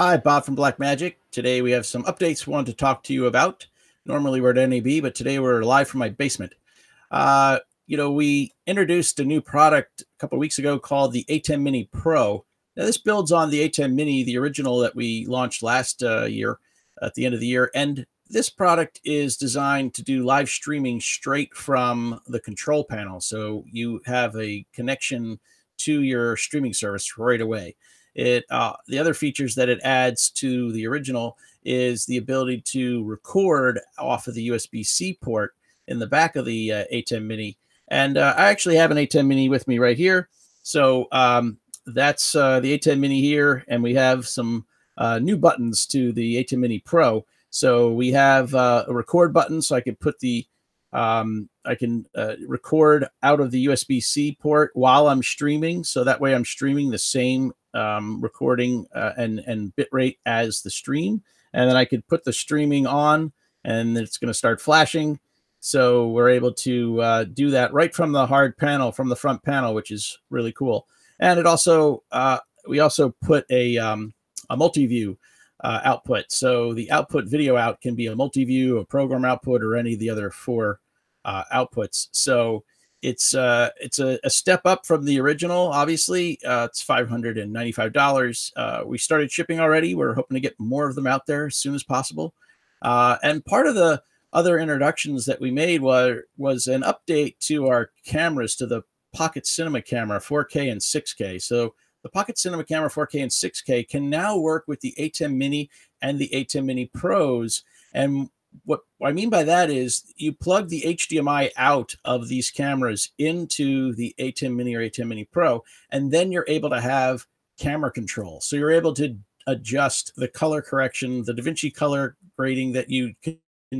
Hi, Bob from Blackmagic. Today we have some updates we want to talk to you about. Normally we're at NAB, but today we're live from my basement. Uh, you know, we introduced a new product a couple weeks ago called the ATEM Mini Pro. Now, this builds on the ATEM Mini, the original that we launched last uh, year at the end of the year. And this product is designed to do live streaming straight from the control panel. So you have a connection to your streaming service right away. It uh, the other features that it adds to the original is the ability to record off of the USB-C port in the back of the uh, ATEM Mini. And uh, I actually have an ATEM Mini with me right here. So um, that's uh, the ATEM Mini here, and we have some uh, new buttons to the ATEM Mini Pro. So we have uh, a record button, so I can put the um, I can uh, record out of the USB C port while I'm streaming. So that way I'm streaming the same um, recording uh, and, and bit rate as the stream. And then I could put the streaming on and it's going to start flashing. So we're able to uh, do that right from the hard panel, from the front panel, which is really cool. And it also, uh, we also put a, um, a multi-view uh, output. So the output video out can be a multi-view, a program output, or any of the other four uh, outputs. So it's uh, it's a, a, step up from the original. Obviously, uh, it's five hundred and ninety-five dollars. Uh, we started shipping already. We're hoping to get more of them out there as soon as possible. Uh, and part of the other introductions that we made was was an update to our cameras to the Pocket Cinema camera 4K and 6K. So the Pocket Cinema Camera 4K and 6K can now work with the ATEM Mini and the ATEM Mini Pros. And what, I mean by that is you plug the HDMI out of these cameras into the ATEM Mini or ATEM Mini Pro, and then you're able to have camera control. So you're able to adjust the color correction, the DaVinci color grading that you can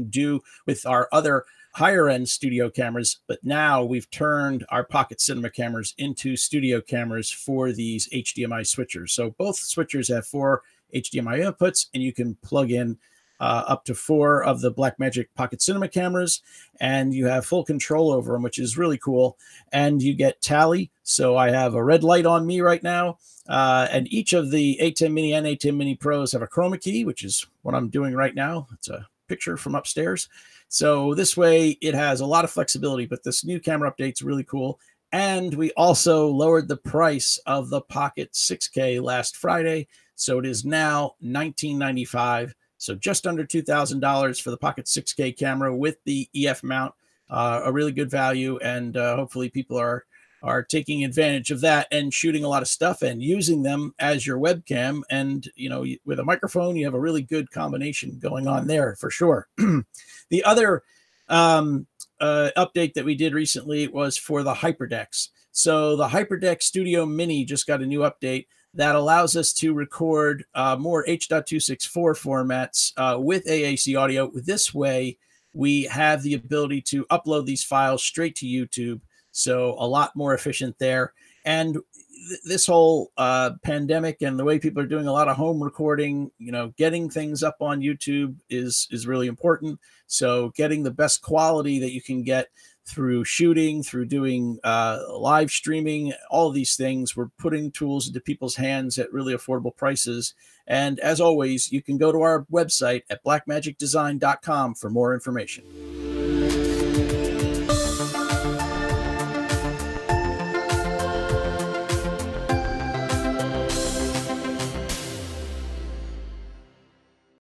do with our other higher end studio cameras, but now we've turned our pocket cinema cameras into studio cameras for these HDMI switchers. So both switchers have four HDMI inputs, and you can plug in uh, up to four of the Blackmagic Pocket Cinema cameras, and you have full control over them, which is really cool. And you get tally. So I have a red light on me right now, uh, and each of the ATEM Mini and ATEM Mini Pros have a chroma key, which is what I'm doing right now. It's a picture from upstairs. So this way it has a lot of flexibility, but this new camera update's really cool. And we also lowered the price of the Pocket 6K last Friday. So it is now $19.95. So just under $2,000 for the Pocket 6K camera with the EF mount. Uh, a really good value. And uh, hopefully people are are taking advantage of that and shooting a lot of stuff and using them as your webcam. And, you know, with a microphone, you have a really good combination going on there for sure. the other um, uh, update that we did recently was for the HyperDecks. So the HyperDeck Studio Mini just got a new update that allows us to record uh, more H.264 formats uh, with AAC audio. This way, we have the ability to upload these files straight to YouTube so a lot more efficient there. And th- this whole uh, pandemic and the way people are doing a lot of home recording, you know, getting things up on YouTube is is really important. So getting the best quality that you can get through shooting, through doing uh, live streaming, all these things. We're putting tools into people's hands at really affordable prices. And as always, you can go to our website at blackmagicdesign.com for more information.